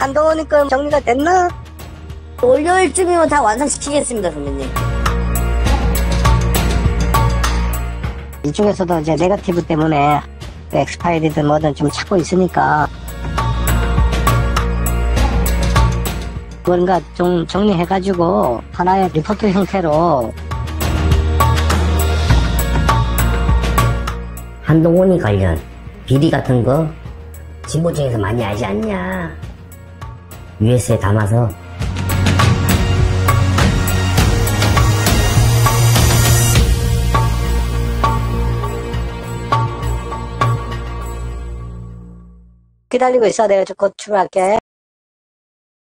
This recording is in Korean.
한동훈이 거 정리가 됐나? 월요일쯤이면 다 완성시키겠습니다, 선배님. 이쪽에서도 이제 네거티브 때문에 엑스파일이든 뭐든 좀 찾고 있으니까 뭔가 좀 정리해가지고 하나의 리포트 형태로 한동훈이 관련 비리 같은 거 진보 중에서 많이 알지 않냐? US에 담아서 기다리고 있어. 내가 곧 출발할게.